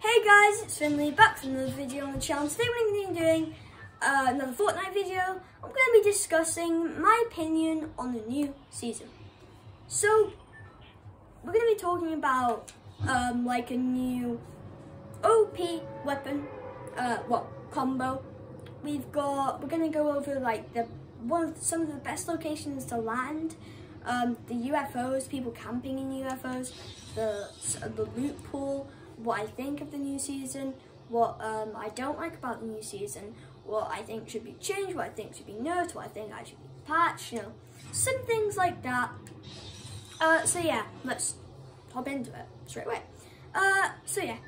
Hey guys, it's Finley back from another video on the channel. Today we're going to be doing uh, another Fortnite video. I'm going to be discussing my opinion on the new season. So, we're going to be talking about um, like a new OP weapon, uh, combo. We've got, we're going to go over like the one of some of the best locations to land, um, the UFOs, people camping in UFOs, the, the loot pool, what I think of the new season, what um, I don't like about the new season, what I think should be changed, what I think should be nerfed, what I think I should be patched, you know, some things like that. Uh, so yeah, let's hop into it straight away. Uh, so yeah,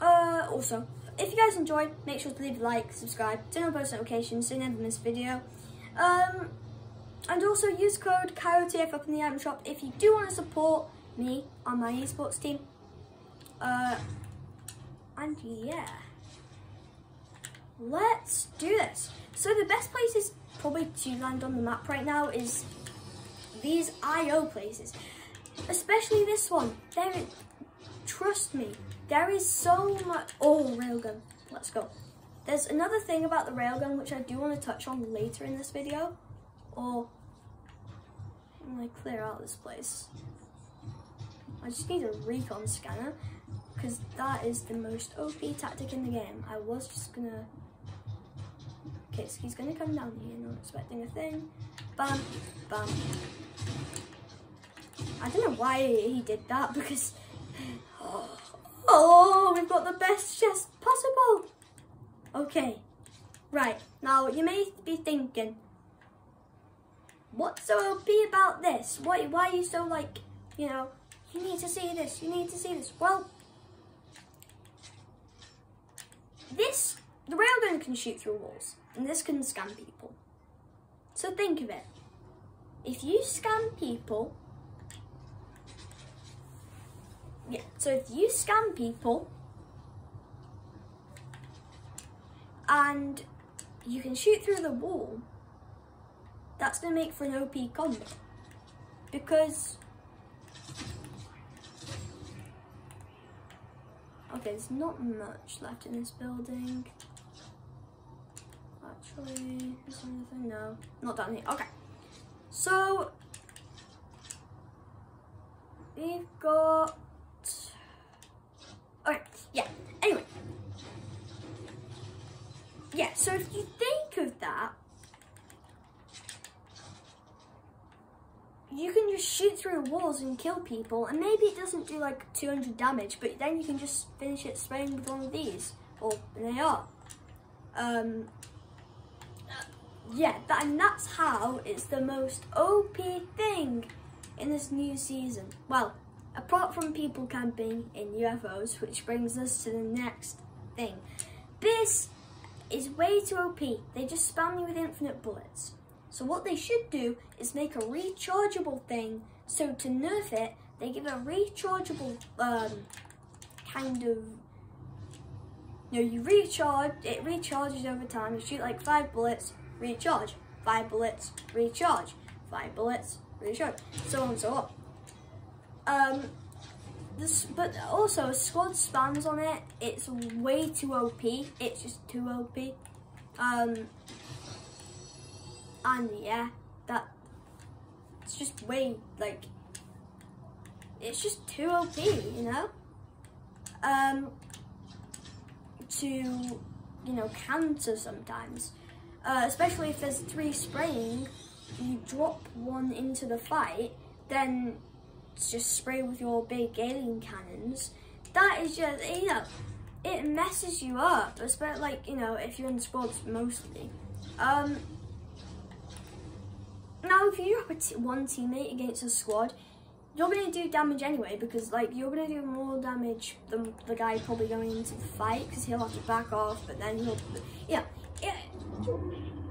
uh, also, if you guys enjoyed, make sure to leave a like, subscribe, turn on post notifications so you never miss a video. Um, and also use code up in the item shop if you do want to support me on my esports team. Uh, and yeah, let's do this. So the best places probably to land on the map right now is these IO places, especially this one. There, is, trust me, there is so much. Oh, railgun. Let's go. There's another thing about the railgun which I do want to touch on later in this video, or I'm gonna clear out this place. I just need a recon scanner because that is the most OP tactic in the game. I was just gonna. Okay, so he's gonna come down here, not expecting a thing. Bam, bam. I don't know why he did that because. Oh, we've got the best chest possible. Okay, right. Now you may be thinking, what's so OP about this? Why, why are you so like, you know, you need to see this, you need to see this. Well, this, the railgun can shoot through walls, and this can scan people. So think of it. If you scan people, yeah, so if you scan people, and you can shoot through the wall, that's going to make for an OP combo. Because, there's not much left in this building. Actually, is there anything? No, not down here. Okay, so we've got, okay, yeah, anyway. Yeah, so if you think of that, you can just shoot and kill people, and maybe it doesn't do like 200 damage, but then you can just finish it spraying with one of these, or an AR. Um, yeah, that, and that's how it's the most OP thing in this new season. Well, apart from people camping in UFOs, which brings us to the next thing. This is way too OP. They just spam you with infinite bullets. So what they should do is make a rechargeable thing. So to nerf it, they give a rechargeable um, kind of, you know, you recharge, it recharges over time. You shoot like five bullets, recharge, five bullets, recharge, five bullets, recharge, so on and so on. Um, this, but also squad spams on it. It's way too OP. It's just too OP. Um, and yeah, that it's just way like it's just too OP, you know. Um, to you know counter sometimes, uh, especially if there's three spraying, you drop one into the fight, then just spray with your big alien cannons. That is just you know, it messes you up. Especially like you know if you're in squads mostly. Um, now, if you drop one teammate against a squad, you're going to do damage anyway because, like, you're going to do more damage than the guy probably going into the fight because he'll have to back off, but then he'll, yeah, it,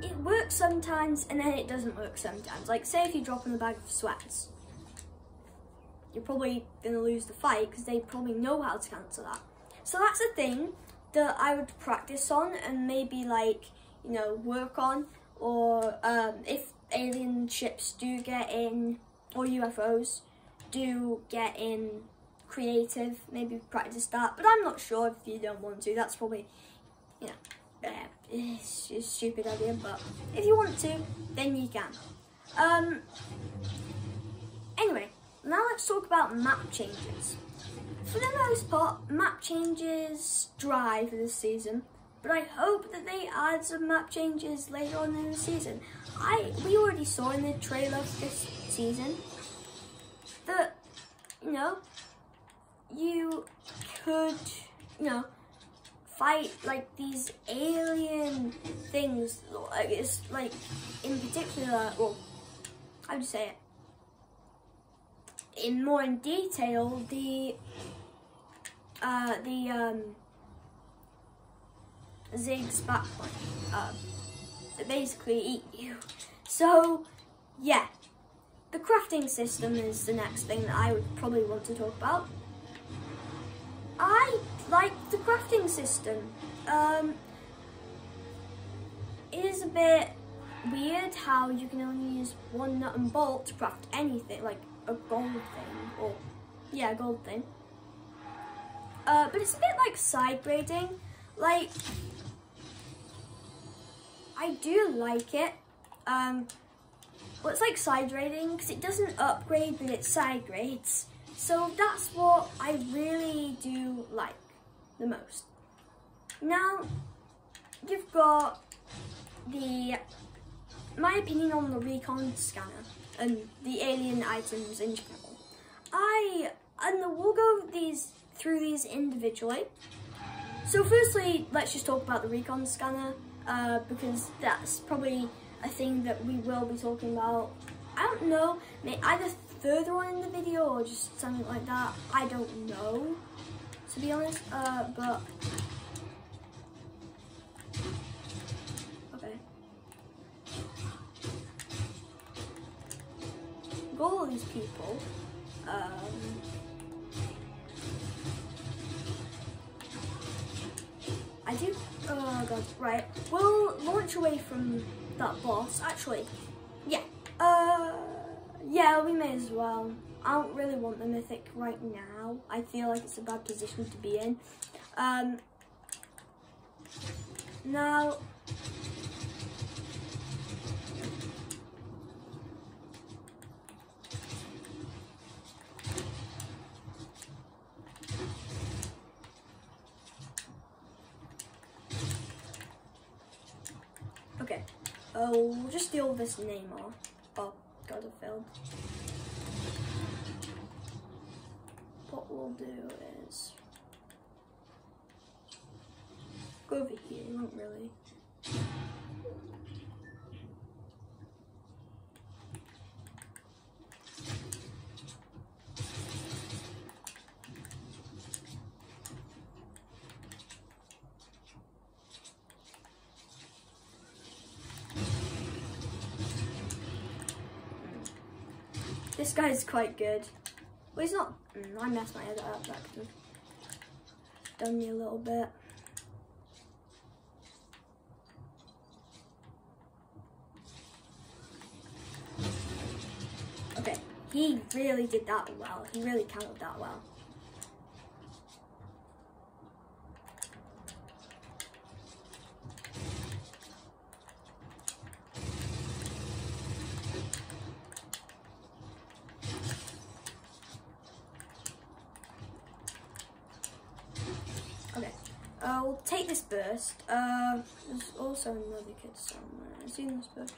it works sometimes and then it doesn't work sometimes. Like, say if you drop in a bag of sweats, you're probably going to lose the fight because they probably know how to cancel that. So that's a thing that I would practice on and maybe, like, you know, work on or um, if alien ships do get in, or UFOs do get in creative, maybe practice that. But I'm not sure if you don't want to. That's probably, you know, uh, it's a stupid idea. But if you want to, then you can. Um. Anyway, now let's talk about map changes. For the most part, map changes dry for this season, but I hope that they add some map changes later on in the season. I we already saw in the trailer this season that you know you could you know fight like these alien things like it's like in particular well how do you say it in more in detail the uh, the um, Ziggs backbone uh, that basically eat you. So yeah, the crafting system is the next thing that I would probably want to talk about. I like the crafting system. Um, it is a bit weird how you can only use one nut and bolt to craft anything, like a gold thing, or yeah, a gold thing. Uh, but it's a bit like side grading. Like, I do like it. Um, well, it's like side grading because it doesn't upgrade, but it side grades. So that's what I really do like the most. Now, you've got the, my opinion on the recon scanner and the alien items in general. I, and we'll go these through these individually. So firstly, let's just talk about the recon scanner uh, because that's probably a thing that we will be talking about. I don't know, either further on in the video or just something like that. I don't know, to be honest, uh, but... Okay. Got all these people. Um, I do, oh god, right. We'll launch away from that boss, actually. Yeah, uh, yeah, we may as well. I don't really want the mythic right now. I feel like it's a bad position to be in. Um, now, Okay. Oh, this name off. Oh, failed. What we'll do is go over here, not really. This guy's quite good. Well, he's not. Mm, I messed my head up. That could have done me a little bit. Okay, he really did that well. He really counted that well. Uh, we'll Uh, there's also another kid somewhere. He in this bush?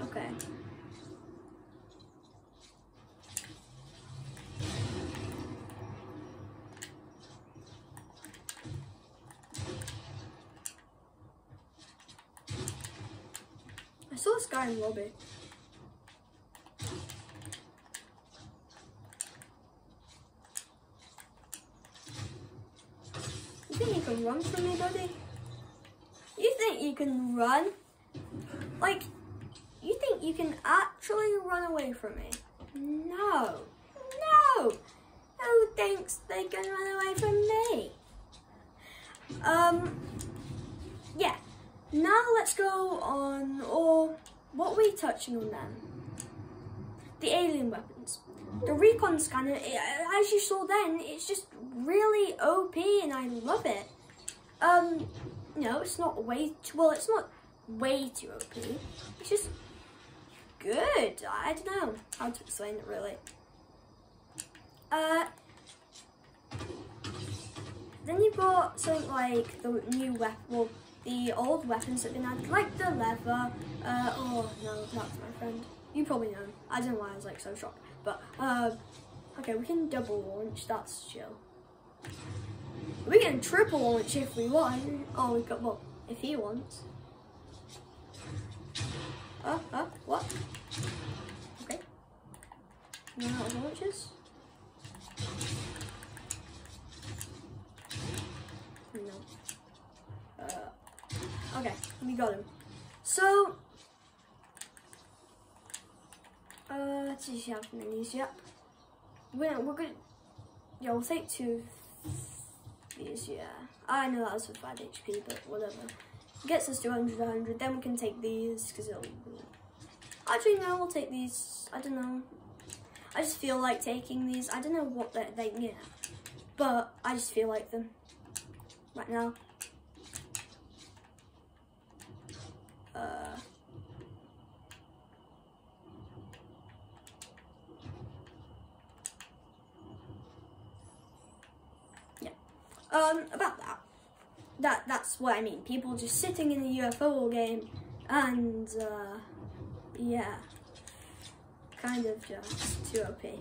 Okay. I saw this guy in lobby. You think you can run from me, buddy? You think you can run? Like, you think you can actually run away from me? No. No. Who thinks they can run away from me? Um, yeah. now let's go on, or what are we touching on then? The alien weapons. The recon scanner, it, as you saw then, it's just really OP and I love it. Um, no, it's not way too, well, it's not way too OP. It's just good. I don't know how to explain it really. Uh, then you've got something like the new weapon, well, the old weapons that have been added, like the leather. Uh, oh no, that's my friend. You probably know. I don't know why I was like so shocked. But uh, okay, we can double launch. That's chill. We can triple launch if we want. Oh, we got well if he wants. Uh, uh, what? Okay. No launches. No. Uh, okay, we got him. So, uh, let's you have minis. Yep. We're, we're good. Yeah, we'll take two these, yeah. I know that was for 5 HP, but whatever. Gets us to 100, 100, then we can take these, because it'll... Actually, no, we'll take these. I don't know. I just feel like taking these. I don't know what they, they. But I just feel like them right now. Uh, yeah. Um, about that. That that's what I mean. People just sitting in the UFO game and uh, yeah, kind of just too OP. I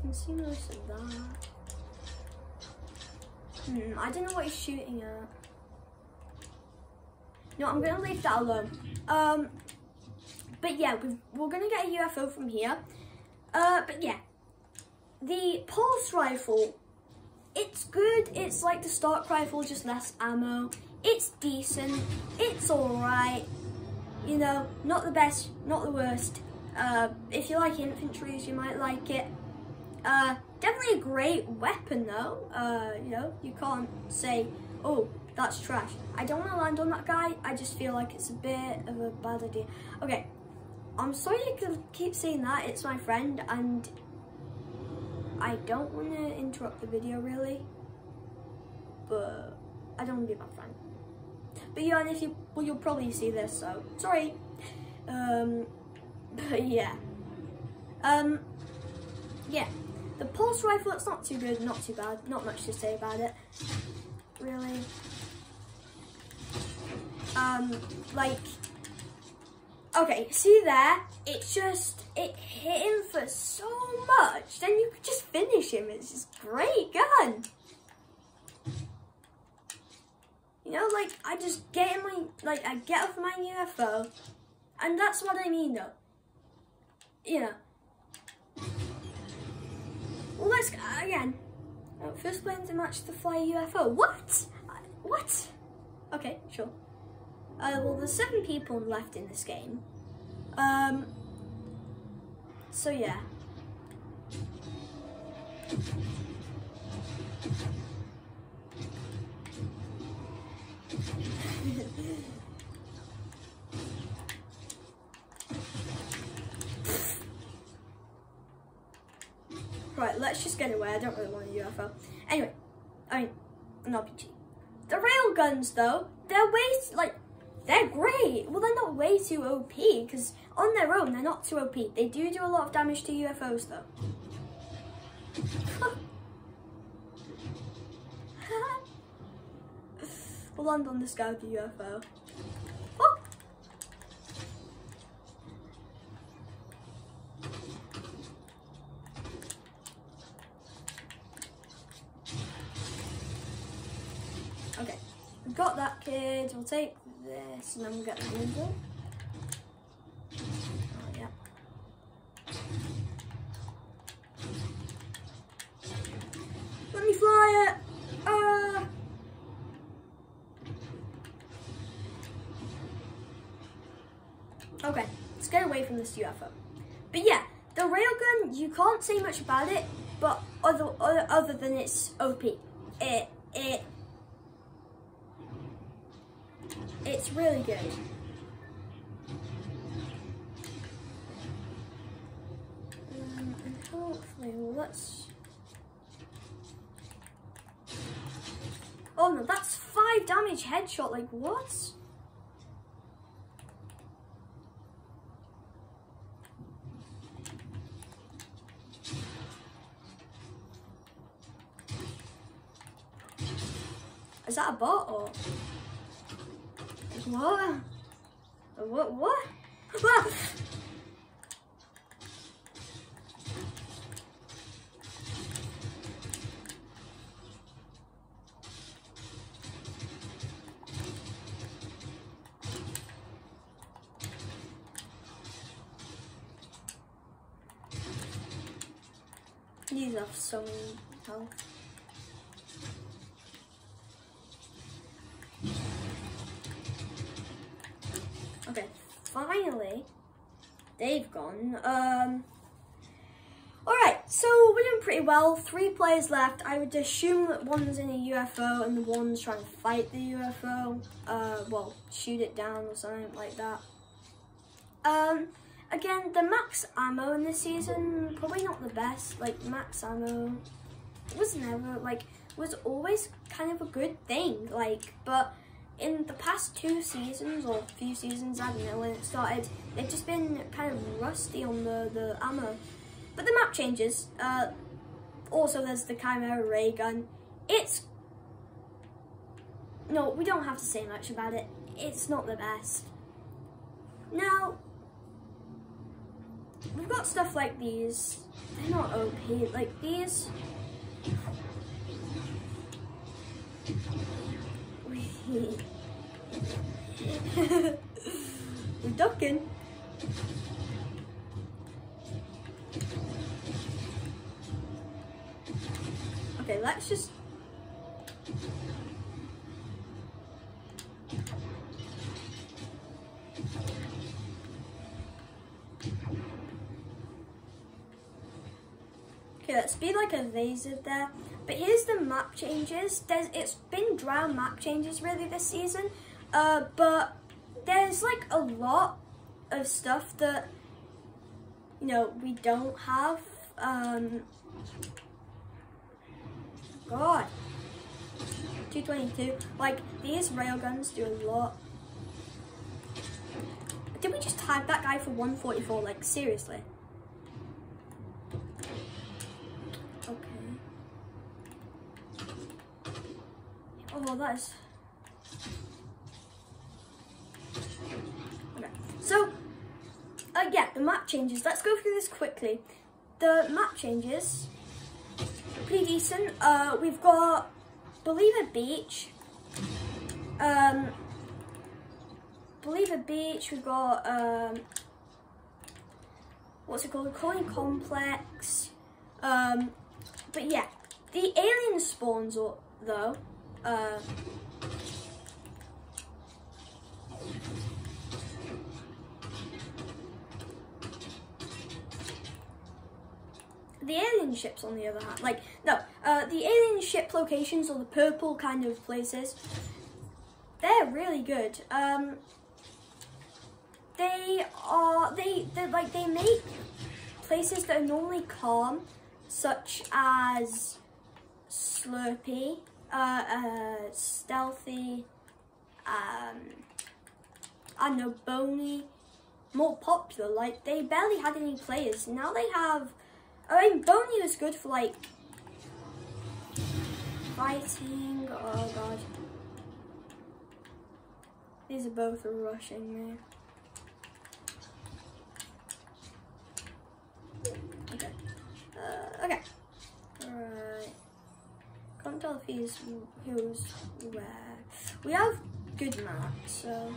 can see most of that. Hmm, I don't know what he's shooting at. No, I'm gonna leave that alone. Um, but yeah, we are gonna get a UFO from here. Uh, but yeah, the pulse rifle, it's good. It's like the stock rifle, just less ammo. It's decent. It's alright. You know, not the best, not the worst. Uh, if you like infantries, you might like it. Uh, definitely a great weapon though. Uh, you know, you can't say, oh, that's trash. I don't want to land on that guy. I just feel like it's a bit of a bad idea. Okay, I'm sorry to keep saying that. It's my friend and I don't want to interrupt the video really. But I don't want to be my friend. But yeah, and if you, well, you'll probably see this, so sorry. Um, but yeah. Um, yeah. The pulse rifle, it's not too good, not too bad, not much to say about it, really. Um, like, okay, see there, it's just, it hit him for so much, then you could just finish him, it's just great gun. You know, like, I just get in my, like, I get off my UFO, and that's what I mean, though. You know, well, let's again. First plane to match the fly UFO. What? What? Okay, sure. Uh, well, there's seven people left in this game. Um. So yeah. Right, let's just get away. I don't really want a UFO. Anyway, I mean, an RPG. The railguns, though, they're way, like, they're great. Well, they're not way too OP, because on their own, they're not too OP. They do do a lot of damage to UFOs, though. we'll land on the guy with the UFO. got that kid, we'll take this and then we'll get the window. Oh, yeah. Let me fly it! Ah! Okay, let's get away from this UFO. But yeah, the railgun, you can't say much about it, but other other, other than its OP. It it it's really good. Um, and hopefully, let's. Oh no, that's five damage headshot. Like what? Is that a bot or what? What? What? Ah! These have so many health. Okay, finally, they've gone. Um, Alright, so we're doing pretty well. Three players left. I would assume that one's in a UFO and the one's trying to fight the UFO. Uh, well, shoot it down or something like that. Um, again, the max ammo in this season, probably not the best. Like, max ammo was never, like, was always kind of a good thing. Like, but in the past two seasons or few seasons, I don't know when it started, they've just been kind of rusty on the, the ammo. But the map changes. Uh, also, there's the Kymera ray gun. It's no, we don't have to say much about it. It's not the best. Now, we've got stuff like these. They're not OP. Like these. We're ducking. Okay, let's just Okay, let's be like evasive there. But here's the map changes. There's it's been dry map changes really this season. Uh, but there's like a lot of stuff that you know we don't have. Um, God, 222. Like these railguns do a lot. Did we just tag that guy for 144? Like seriously? Okay. Oh, that is. Okay. So, uh, yeah, the map changes. Let's go through this quickly. The map changes. Pretty decent. Uh, we've got Believer Beach. Um, Believer Beach. We've got um, what's it called? Corny Complex. Um, but yeah, the alien spawns though. Uh, the alien ships, on the other hand, like no, uh, the alien ship locations or the purple kind of places, they're really good. Um, they are they like they make places that are normally calm, such as Slurpy, uh, Stealthy, um, I know, Boney, more popular. Like they barely had any players. Now they have. I mean, Boney was good for like fighting. Oh god, these are both rushing me. Okay. Uh, okay. Can't tell if he's who's where. We have good maps, so.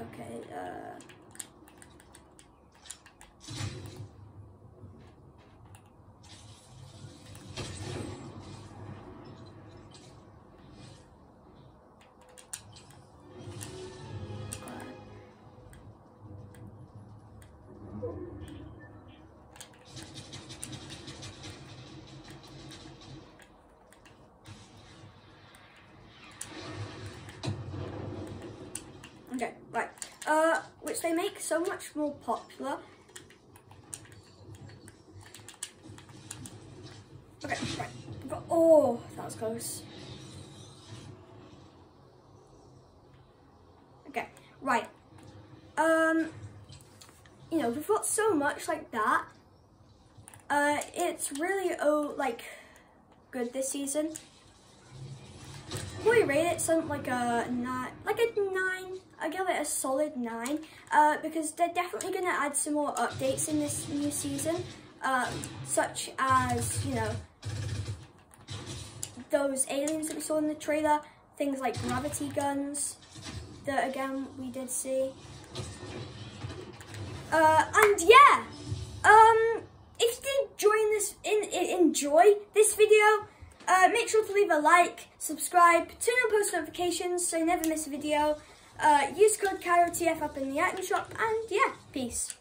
Okay, uh. Which they make so much more popular. Okay, right. Oh, that was close. Okay, right. Um, you know, we've got so much like that. Uh, it's really, oh, like, good this season. Probably rate it something like a nine, like a nine. I give it a solid nine uh, because they're definitely going to add some more updates in this new season, uh, such as you know those aliens that we saw in the trailer, things like gravity guns that again we did see. Uh, and yeah, um, if you did join this, in, in enjoy this video, uh, make sure to leave a like, subscribe, turn on post notifications so you never miss a video. Uh, use code KairoTF up in the item shop, and yeah, peace.